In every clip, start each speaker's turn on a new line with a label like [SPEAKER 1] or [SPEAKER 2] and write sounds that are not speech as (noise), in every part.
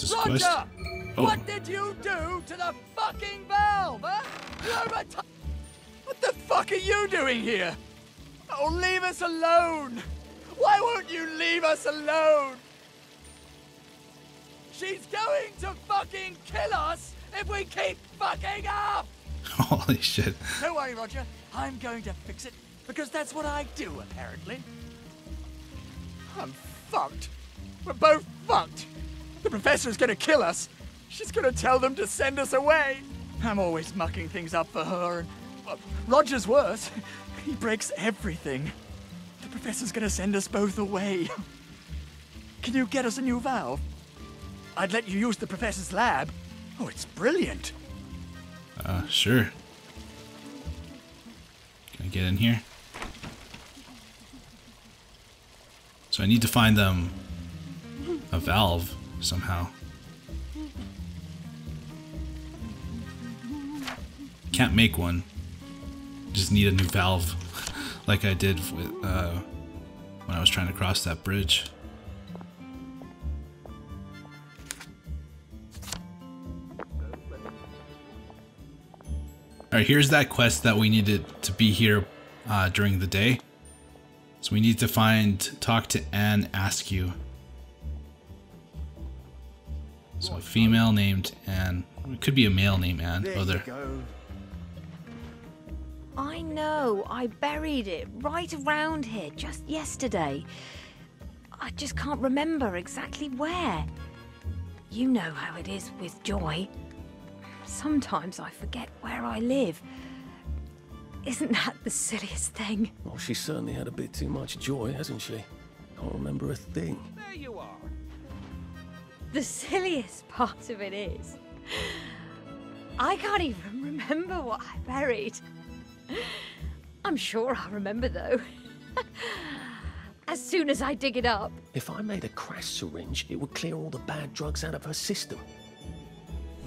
[SPEAKER 1] This
[SPEAKER 2] Roger!
[SPEAKER 1] Oh.
[SPEAKER 2] What did you do to the fucking valve, huh? What the fuck are you doing here? Oh, leave us alone! Why won't you leave us alone? She's going to fucking kill us if we keep fucking up! (laughs)
[SPEAKER 1] Holy shit.
[SPEAKER 2] Don't worry, Roger. I'm going to fix it because that's what I do, apparently. I'm fucked. We're both fucked. The professor's gonna kill us. She's gonna tell them to send us away. I'm always mucking things up for her, and Roger's worse. (laughs) He breaks everything. The professor's gonna send us both away. (laughs) Can you get us a new valve? I'd let you use the professor's lab. Oh, it's brilliant.
[SPEAKER 1] Uh, sure. Can I get in here? So I need to find them a valve somehow. Can't make one. Just need a new valve, (laughs) like I did with, uh, when I was trying to cross that bridge. Alright, here's that quest that we needed to be here uh, during the day. So we need to find, talk to Anne Askew. Female named Anne. It could be a male named Anne. Oh, there.
[SPEAKER 3] I know. I buried it right around here just yesterday. I just can't remember exactly where. You know how it is with Joy. Sometimes I forget where I live. Isn't that the silliest thing?
[SPEAKER 4] Well, she certainly had a bit too much joy, hasn't she? Can't remember a thing.
[SPEAKER 5] There you are.
[SPEAKER 3] The silliest part of it is. I can't even remember what I buried. I'm sure I'll remember though. (laughs) as soon as I dig it up.
[SPEAKER 4] If I made a crash syringe, it would clear all the bad drugs out of her system.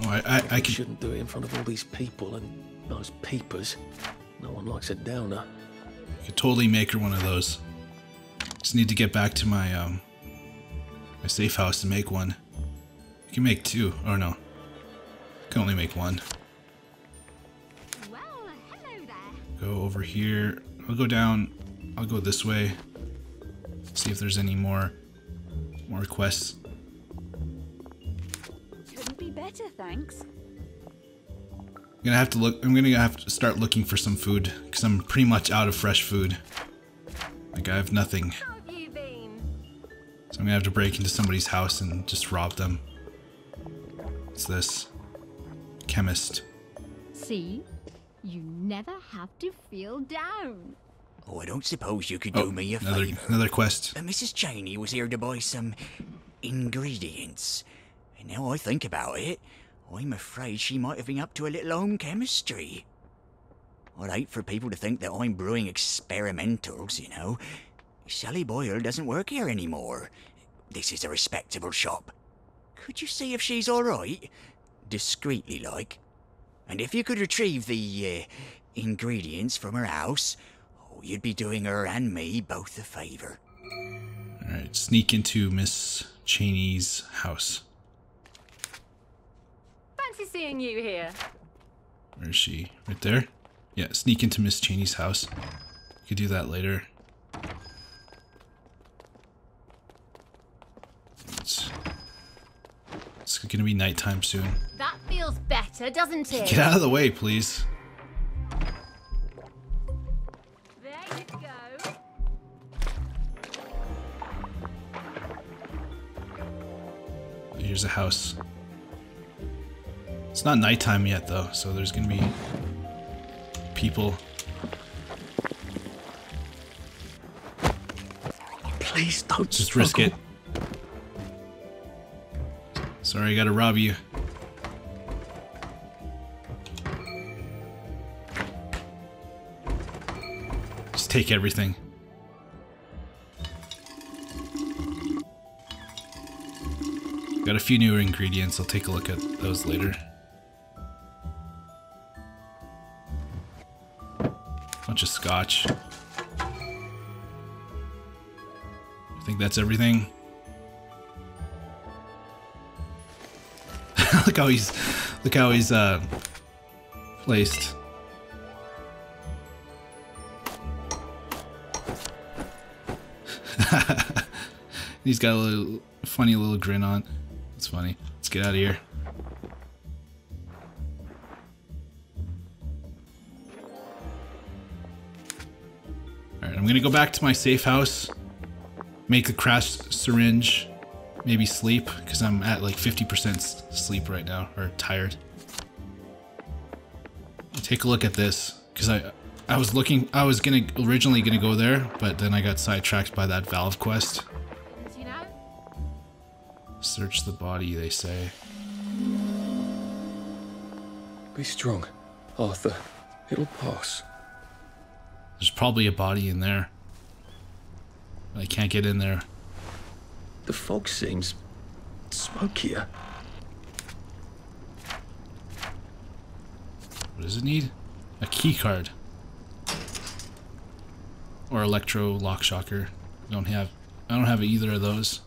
[SPEAKER 1] Oh, I, I, I
[SPEAKER 4] I
[SPEAKER 1] could.
[SPEAKER 4] shouldn't do it in front of all these people and those peepers. No one likes a downer.
[SPEAKER 1] I could totally make her one of those. Just need to get back to my um my safe house to make one. I can make two. Oh no. Can only make one.
[SPEAKER 6] Well, hello there.
[SPEAKER 1] Go over here. I'll go down. I'll go this way. See if there's any more more quests.
[SPEAKER 6] Couldn't be better, thanks.
[SPEAKER 1] I'm gonna have to look. I'm gonna have to start looking for some food because I'm pretty much out of fresh food. Like I have nothing.
[SPEAKER 6] How have you been?
[SPEAKER 1] So I'm gonna have to break into somebody's house and just rob them. What's this? Chemist.
[SPEAKER 6] See? You never have to feel down.
[SPEAKER 2] Oh, I don't suppose you could
[SPEAKER 1] Oh,
[SPEAKER 2] do me a
[SPEAKER 1] another
[SPEAKER 2] favour.
[SPEAKER 1] another quest.
[SPEAKER 2] Uh, Mrs. Chaney was here to buy some ingredients. And now I think about it, I'm afraid she might have been up to a little home chemistry. I'd hate for people to think that I'm brewing experimentals, you know. Sally Boyle doesn't work here anymore. This is a respectable shop. Could you see if she's all right? Discreetly, like. And if you could retrieve the uh, ingredients from her house, oh, you'd be doing her and me both a favour.
[SPEAKER 1] All right, sneak into Miss Chaney's house.
[SPEAKER 6] Fancy seeing you here.
[SPEAKER 1] Where is she? Right there? Yeah, sneak into Miss Chaney's house. You could do that later. It's, it's gonna be nighttime soon.
[SPEAKER 6] That feels better, doesn't it?
[SPEAKER 1] Get out of the way, please.
[SPEAKER 6] There you go.
[SPEAKER 1] Here's a house. It's not nighttime yet, though, so there's gonna be people.
[SPEAKER 4] Please don't
[SPEAKER 1] Just risk it. Sorry, I gotta rob you. Just take everything. Got a few newer ingredients. I'll take a look at those later. Bunch of scotch. I think that's everything. (laughs) look how he's look how he's uh placed. (laughs) he's got a little funny little grin on. It's funny. Let's get out of here. Alright, I'm gonna go back to my safe house, make a crash syringe, maybe sleep, because I'm at like 50% sleep right now, or tired. Take a look at this, because I I was looking, I was gonna originally gonna go there, but then I got sidetracked by that valve quest. Search the body, they say.
[SPEAKER 4] Be strong, Arthur. It'll pass.
[SPEAKER 1] There's probably a body in there. I can't get in there.
[SPEAKER 4] The fog seems smokier.
[SPEAKER 1] What does it need? A key card. Or electro lock shocker. I don't have I don't have either of those.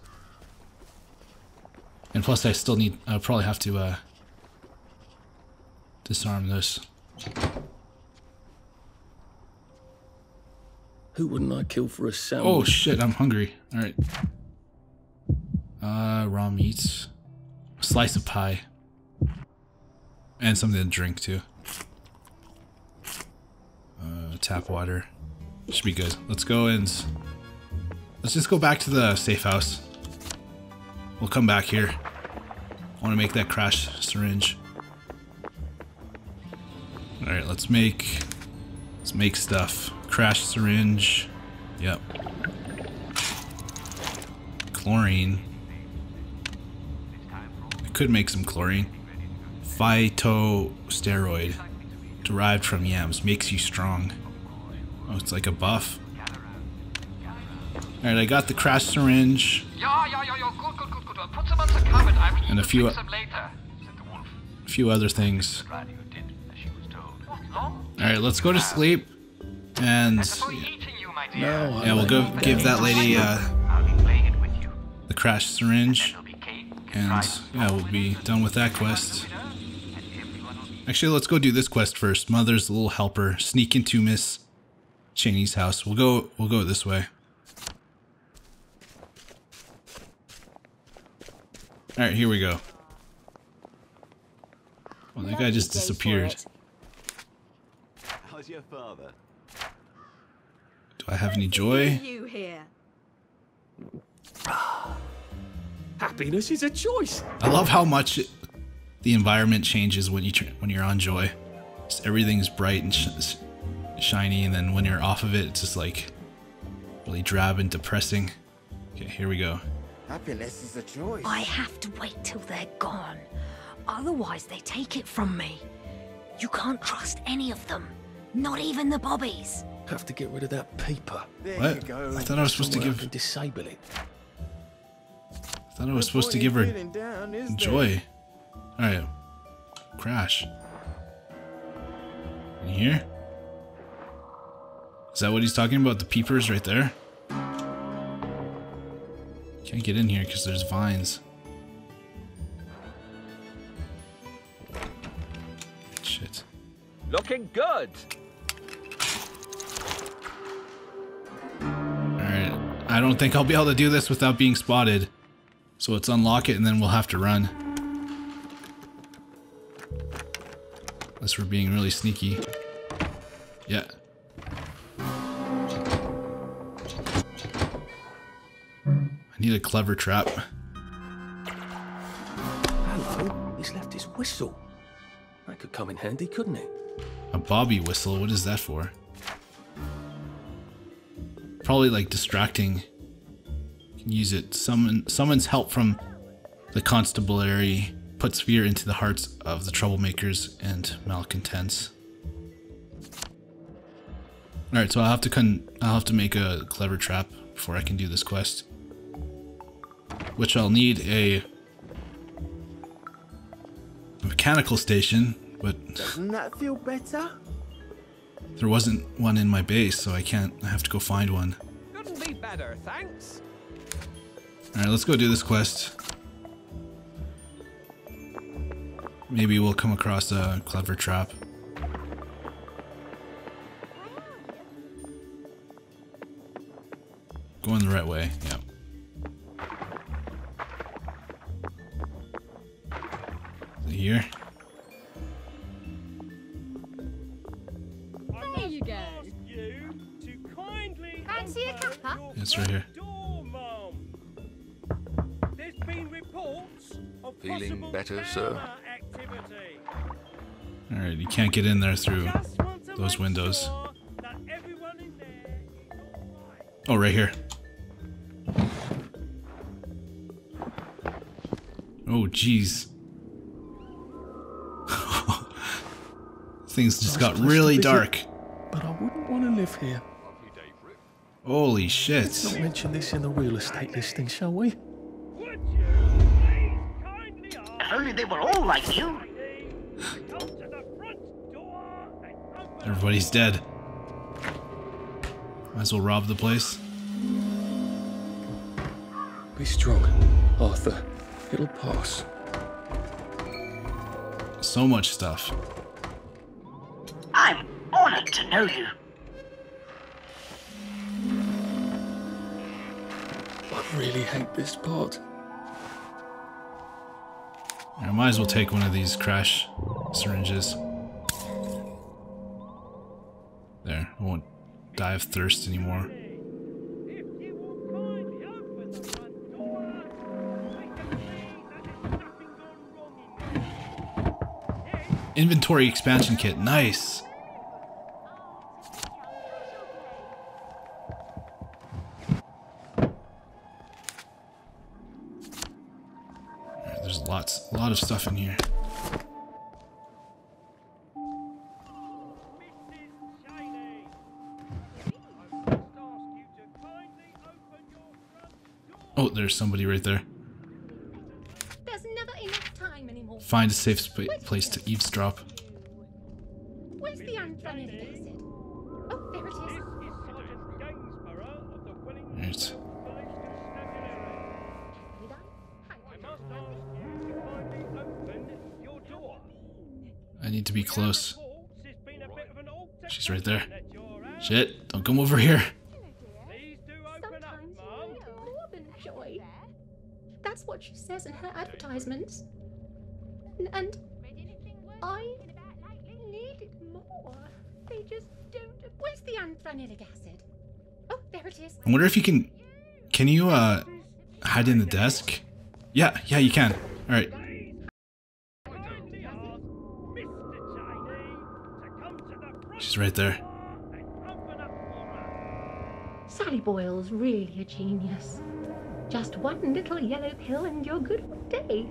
[SPEAKER 1] And plus I still need I'll probably have to uh disarm this.
[SPEAKER 4] Who wouldn't I kill for a sandwich?
[SPEAKER 1] Oh shit, I'm hungry. Alright. Uh raw meats. A slice of pie. And something to drink too. Uh tap water. Should be good. Let's go and let's just go back to the safe house. We'll come back here. I want to make that crash syringe. All right, let's make let's make stuff. Crash syringe. Yep. Chlorine. I could make some chlorine. Phytosteroid derived from yams makes you strong. Oh, it's like a buff. Alright, I got the crash syringe And a few
[SPEAKER 5] fix
[SPEAKER 1] o-
[SPEAKER 5] them later, said the wolf.
[SPEAKER 1] a few other things.
[SPEAKER 5] Radio did as she was told. What, long?
[SPEAKER 1] Alright, let's go to sleep. And
[SPEAKER 5] For eating you, my dear.
[SPEAKER 4] No,
[SPEAKER 1] yeah, we'll go give that lady uh,
[SPEAKER 5] I'll be playing it with you.
[SPEAKER 1] the crash syringe.
[SPEAKER 5] There'll be cake,
[SPEAKER 1] And yeah, we'll be done with that quest.
[SPEAKER 5] and everyone will be
[SPEAKER 1] Actually, let's go do this quest first. Mother's little helper. Sneak into Miss Chaney's house. We'll go we'll go this way. Alright, here we go. Well, that guy just disappeared.
[SPEAKER 7] How's your father?
[SPEAKER 1] Do I have any joy?
[SPEAKER 4] Happiness is a choice.
[SPEAKER 1] I love how much the environment changes when you when you're on joy. Just everything's bright and sh- sh- shiny, and then when you're off of it, it's just like really drab and depressing. Okay, here we go.
[SPEAKER 8] Happiness is a choice.
[SPEAKER 3] I have to wait till they're gone. Otherwise, they take it from me. You can't trust any of them. Not even the bobbies.
[SPEAKER 4] Have to get rid of that paper.
[SPEAKER 8] There
[SPEAKER 1] What?
[SPEAKER 8] you go.
[SPEAKER 1] I thought I was supposed to
[SPEAKER 4] Somewhere I
[SPEAKER 1] give.
[SPEAKER 4] can disable it.
[SPEAKER 1] I thought I was supposed to give her
[SPEAKER 8] down,
[SPEAKER 1] joy. All right, crash. In here? Is that what he's talking about? The peepers right there? Can't get in here because there's vines. Shit.
[SPEAKER 7] Looking good.
[SPEAKER 1] Alright. I don't think I'll be able to do this without being spotted. So let's unlock it and then we'll have to run. Unless we're being really sneaky. Yeah. I need a clever trap.
[SPEAKER 4] Hello. He's left his whistle. That could come in handy, couldn't it?
[SPEAKER 1] A bobby whistle, what is that for? Probably like distracting. You can use it. Summon summons help from the constabulary, puts fear into the hearts of the troublemakers and malcontents. Alright, so I'll have to con I'll have to make a clever trap before I can do this quest. Which I'll need a mechanical station, but
[SPEAKER 8] Doesn't that feel better?
[SPEAKER 1] there wasn't one in my base, so I can't. I have to go find one.
[SPEAKER 7] Couldn't be better, thanks.
[SPEAKER 1] All right, let's go do this quest. Maybe we'll come across a clever trap. Going the right way, yeah. Is it here?
[SPEAKER 6] There you go.
[SPEAKER 9] You to kindly
[SPEAKER 6] Fancy a
[SPEAKER 9] open
[SPEAKER 6] cuppa?
[SPEAKER 1] It's right here.
[SPEAKER 4] Feeling better, sir?
[SPEAKER 1] Alright, you can't get in there through
[SPEAKER 9] Just want to
[SPEAKER 1] those windows.
[SPEAKER 9] sure that everyone in there is all right.
[SPEAKER 1] Oh, right here. Oh, jeez. (laughs) Things just got really dark.
[SPEAKER 4] But I wouldn't want to live here.
[SPEAKER 1] Holy
[SPEAKER 4] Let's not mention this in the real estate listing, shall we?
[SPEAKER 9] And open
[SPEAKER 1] Everybody's dead. Might as well rob the place.
[SPEAKER 4] Be strong, Arthur. It'll pass.
[SPEAKER 1] So much stuff.
[SPEAKER 10] I'm honored to know you.
[SPEAKER 4] I really hate this part.
[SPEAKER 1] I might as well take one of these crash syringes. There, I won't die of thirst anymore. Inventory expansion kit,
[SPEAKER 9] kindly your front door.
[SPEAKER 1] Oh, there's somebody right there.
[SPEAKER 6] There's never enough time anymore.
[SPEAKER 1] Find a safe sp- place to eavesdrop. Close.
[SPEAKER 9] Reports there's been a bit of an
[SPEAKER 1] She's right there.
[SPEAKER 9] altercation at your house.
[SPEAKER 1] Shit, don't come over here.
[SPEAKER 9] Please do open up,
[SPEAKER 6] Sometimes
[SPEAKER 9] Mum.
[SPEAKER 6] you know more than joy. That's what she says in her advertisements. And I need more. They just don't. Where's the anthranilic acid? Oh, there it is.
[SPEAKER 1] I wonder if you can. Can you uh hide in the desk? Yeah, yeah, you can. All right. She's right there.
[SPEAKER 6] Sally Boyle's really a genius. Just one little yellow pill and you're good for day.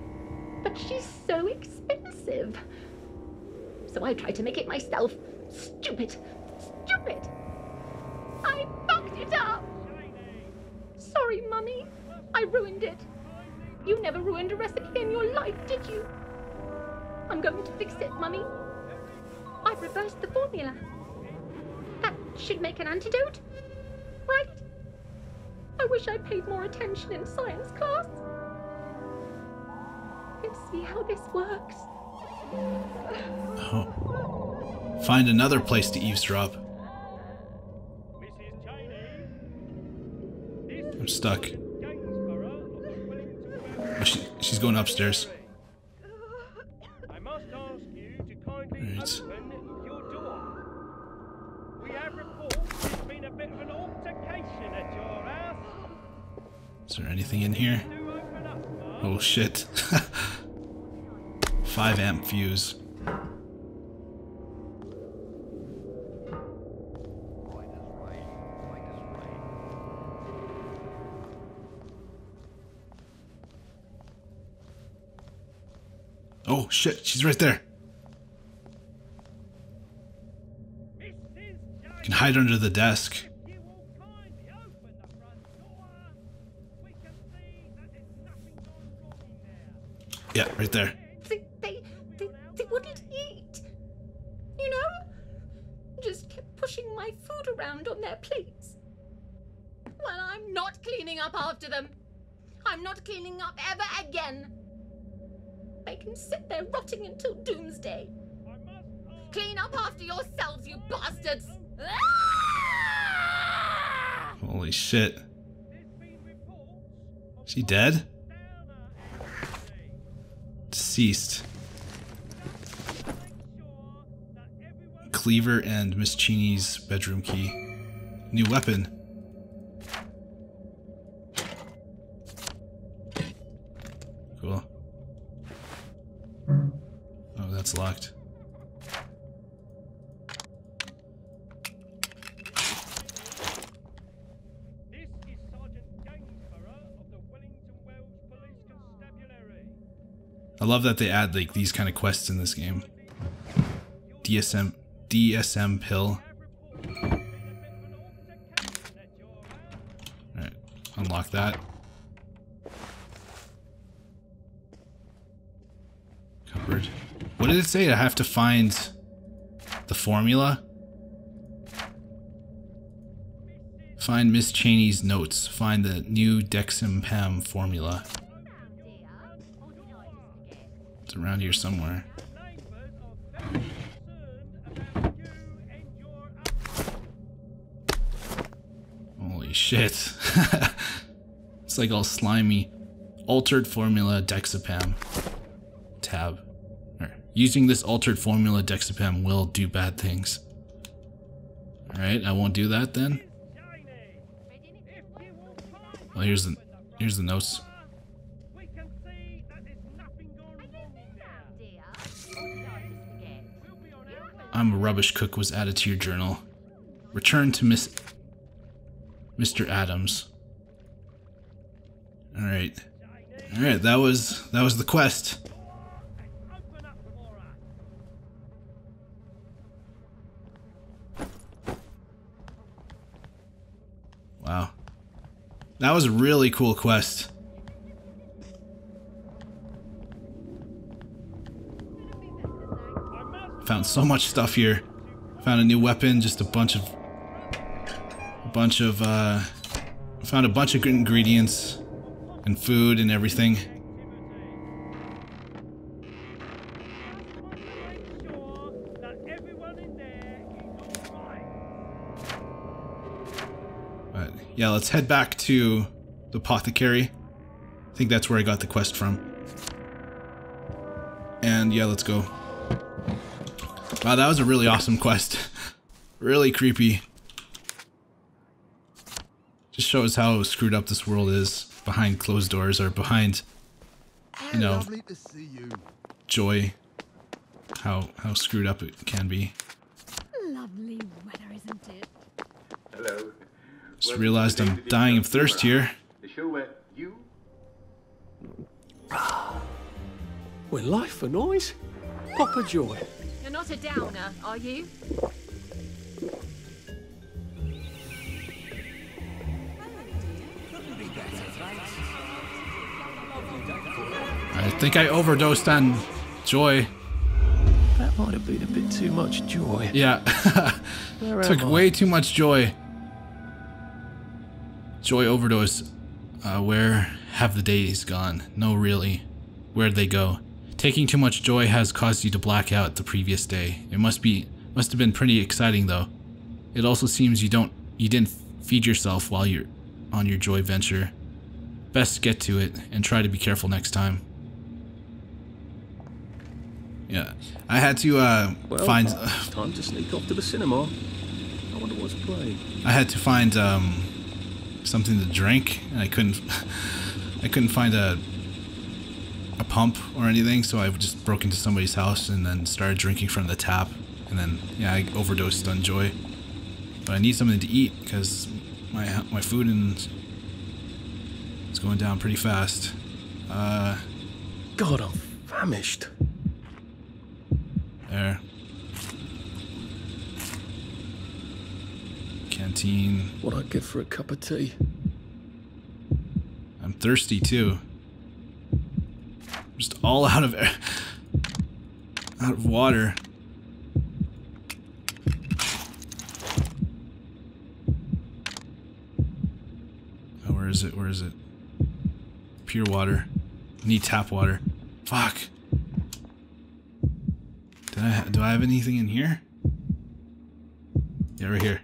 [SPEAKER 6] But she's so expensive. So I tried to make it myself. Stupid! Stupid! I fucked it up! Sorry, Mummy. I ruined it. You never ruined a recipe in your life, did you? I'm going to fix it, Mummy. I've reversed the formula. Should make an antidote, right? I wish I paid more attention in science class. Let's see how this works.
[SPEAKER 1] Oh. Find another place to eavesdrop. I'm stuck. Oh, she, she's going upstairs. Shit. (laughs) 5 amp fuse. Oh shit, she's right there. You can hide under the desk. Yeah, right there.
[SPEAKER 6] They, they, they, they wouldn't eat. You know? Just kept pushing my food around on their plates. Well, I'm not cleaning up after them. I'm not cleaning up ever again. They can sit there rotting until doomsday. Clean up after yourselves, you bastards!
[SPEAKER 1] Holy shit. Is She dead? Deceased. Cleaver and Miss Chaney's bedroom key. New weapon. Cool. Oh, that's locked. Love that they add like these kind of quests in this game. DSM DSM pill. Alright, unlock that. Cupboard. What did it say? I have to find the formula? Find Miss Chaney's notes. Find the new Dexipam formula. It's around here somewhere. Holy shit. (laughs) it's like all slimy. Altered formula Dexipam. Tab. Using this altered formula Dexipam will do bad things. Alright, I won't do that then. Well, here's the here's the notes. I'm a rubbish cook was added to your journal. Return to Miss Mr. Adams. All right. All right, that was that was the quest. Wow. That was a really cool quest. Found so much stuff here. Found a new weapon, just a bunch of a bunch of uh found a bunch of ingredients and food and everything. But yeah, let's head back to the apothecary. I think that's where I got the quest from. And yeah, let's go. Wow, that was a really awesome quest. (laughs) really creepy. Just shows how screwed up this world is behind closed doors or behind, you know,
[SPEAKER 8] to see you.
[SPEAKER 1] joy. How how screwed up it can be.
[SPEAKER 6] Lovely weather, isn't it?
[SPEAKER 11] Hello.
[SPEAKER 1] Just realized I'm dying of thirst here.
[SPEAKER 11] The show where you
[SPEAKER 4] We're life for noise. Proper joy.
[SPEAKER 6] You're not a downer, are you?
[SPEAKER 1] I think I overdosed on joy.
[SPEAKER 4] That might have been a bit too much joy.
[SPEAKER 1] Yeah. (laughs)
[SPEAKER 4] Where
[SPEAKER 1] Took
[SPEAKER 4] I?
[SPEAKER 1] way too much joy. Joy overdose. Uh, where have the days gone? No, really. Where'd they go? Taking too much joy has caused you to black out the previous day. It must be must have been pretty exciting though. It also seems you don't you didn't feed yourself while you're on your joy venture. Best get to it and try to be careful next time. Yeah, I had to uh,
[SPEAKER 4] Well,
[SPEAKER 1] find.
[SPEAKER 4] time to sneak off to the cinema. I wonder what's playing.
[SPEAKER 1] I had to find um, something to drink, and I couldn't. (laughs) I couldn't find a a pump or anything, so I just broke into somebody's house and then started drinking from the tap, and then yeah, I overdosed on joy. But I need something to eat because my my food and it's going down pretty fast. Uh,
[SPEAKER 4] God, I'm famished.
[SPEAKER 1] there. Canteen.
[SPEAKER 4] What I'd give for a cup of tea.
[SPEAKER 1] I'm thirsty too. Just all out of air, out of water. Oh, where is it? Where is it? Pure water. Need tap water. Fuck. Did I do I have anything in here? Yeah, right here.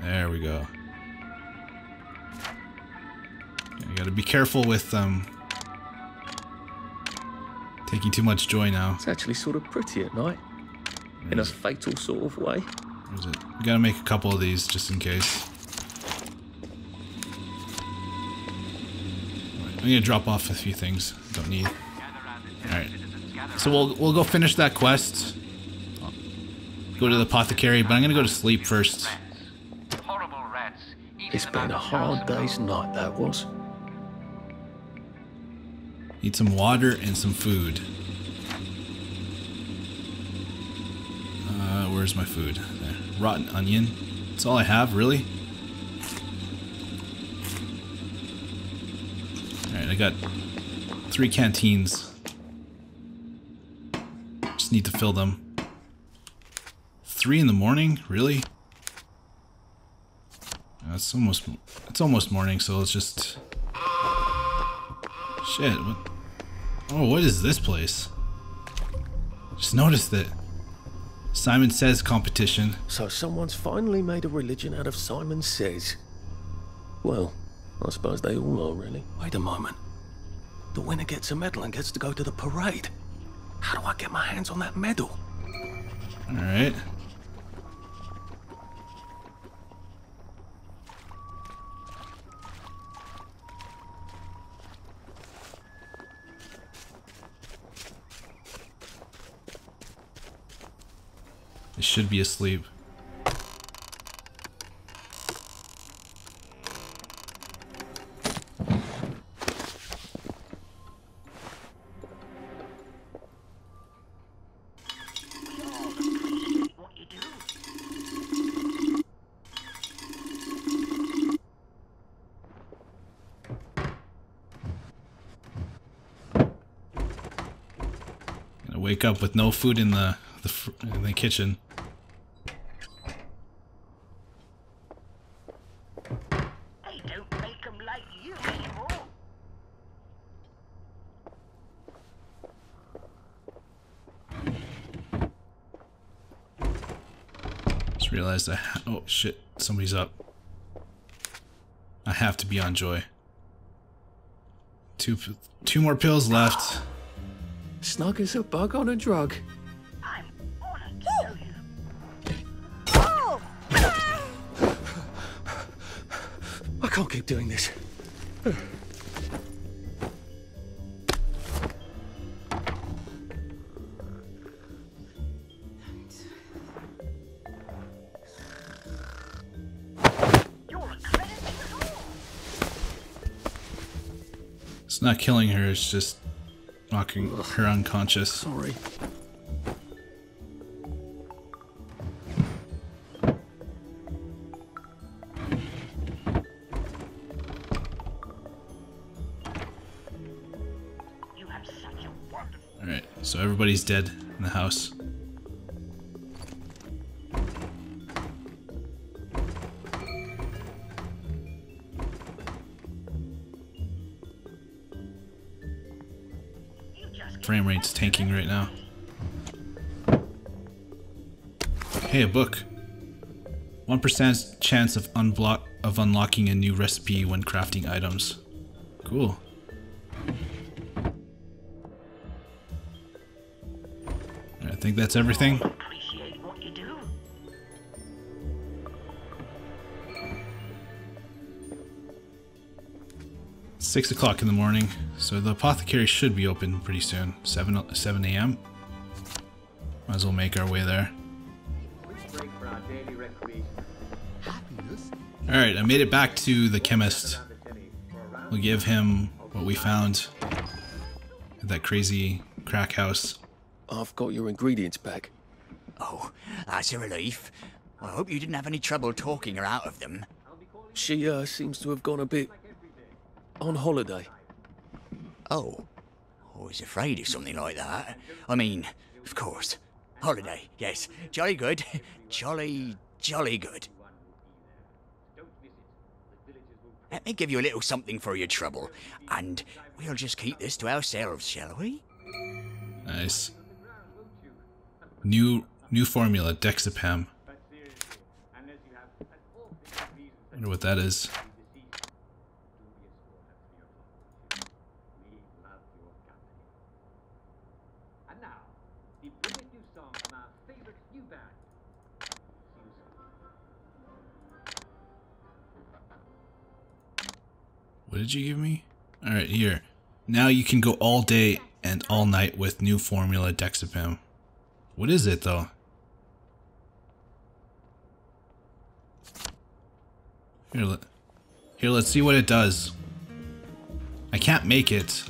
[SPEAKER 1] There we go. Yeah, you gotta be careful with um taking too much joy now.
[SPEAKER 4] It's actually sort of pretty at night. In a fatal sort of way.
[SPEAKER 1] Where is it? You gotta make a couple of these just in case. I'm gonna drop off a few things. Don't need. Alright. So we'll we'll go finish that quest. Go to the apothecary, but I'm gonna go to sleep first.
[SPEAKER 5] Horrible rats.
[SPEAKER 4] It's been a hard day's night, that was.
[SPEAKER 1] Need some water and some food. Uh, where's my food? There. Rotten onion. That's all I have, really? Alright, I got three canteens. Just need to fill them. Three in the morning? Really? It's almost it's almost morning, so let's just Shit, what Oh, what is this place? Just noticed it. Simon Says competition.
[SPEAKER 4] So someone's finally made a religion out of Simon Says. Well, I suppose they all are, really. Wait a moment. The winner gets a medal and gets to go to the parade. How do I get my hands on that medal?
[SPEAKER 1] Alright. They should be asleep. Wake up with no food in the the, in the kitchen.
[SPEAKER 10] They don't make them like you anymore.
[SPEAKER 1] Just realized I ha- oh shit, somebody's up. I have to be on joy. Two two more pills left. (sighs)
[SPEAKER 4] Snug as a bug on a drug. I'm gonna kill you. Oh. (sighs) I can't keep doing this. (sighs)
[SPEAKER 1] not killing her, it's just knocking her unconscious.
[SPEAKER 4] Sorry.
[SPEAKER 1] Alright, so everybody's dead in the house. Frame rate's tanking right now. Hey, a book. 1% chance of unblock of unlocking a new recipe when crafting items. Cool. I think that's everything. 6 o'clock in the morning, so the apothecary should be open pretty soon. 7, 7 a.m. Might as well make our way there. Alright, I made it back to the chemist. We'll give him what we found at that crazy crack house.
[SPEAKER 4] I've got your ingredients back.
[SPEAKER 2] Oh, that's a relief. I hope you didn't have any trouble talking her out of them.
[SPEAKER 4] She uh, seems to have gone a bit on holiday.
[SPEAKER 2] Oh, I was afraid of something like that. I mean, of course. Holiday, yes. Jolly good. (laughs) Jolly, jolly good. Let me give you a little something for your trouble, and we'll just keep this to ourselves, shall we?
[SPEAKER 1] Nice. New new formula, Dexipam. I Wonder what that is. What did you give me? Alright, here. Now you can go all day and all night with new formula Dexipam. What is it though? Here, let, here, let's see what it does. I can't make it.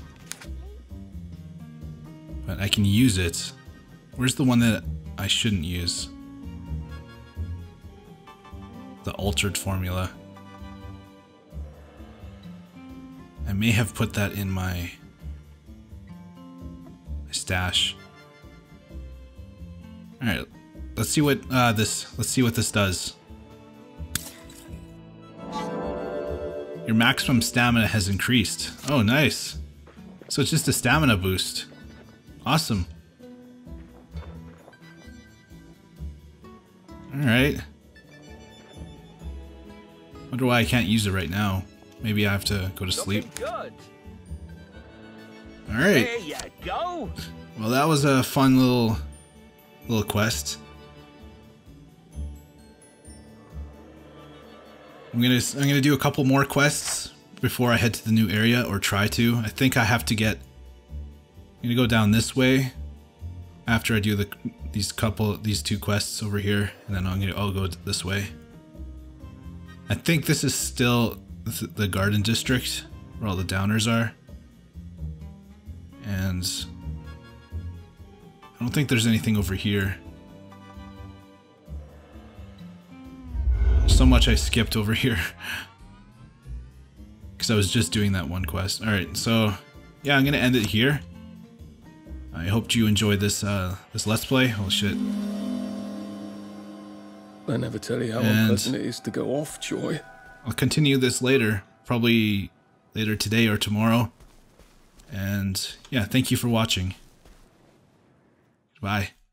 [SPEAKER 1] But I can use it. Where's the one that I shouldn't use? The altered formula. May have put that in my, my stash. All right, let's see what uh, this. Let's see what this does. Your maximum stamina has increased. Oh, nice. So it's just a stamina boost. Awesome. All right. Wonder why I can't use it right now. Maybe I have to go to sleep. All right.
[SPEAKER 7] There you go.
[SPEAKER 1] Well, that was a fun little little quest. I'm gonna I'm gonna do a couple more quests before I head to the new area, or try to. I think I have to get. I'm gonna go down this way after I do the these couple these two quests over here, and then I'm gonna I'll go this way. I think this is still the garden district where all the downers are, and I don't think there's anything over here. So much I skipped over here. (laughs) Because I was just doing that one quest. Alright, so yeah, I'm gonna end it here. I hope you enjoyed this uh this let's play. Oh shit.
[SPEAKER 4] I never tell you how
[SPEAKER 1] And-
[SPEAKER 4] unpleasant it is to go off, Joy.
[SPEAKER 1] I'll continue this later, probably later today or tomorrow. And yeah, thank you for watching. Bye.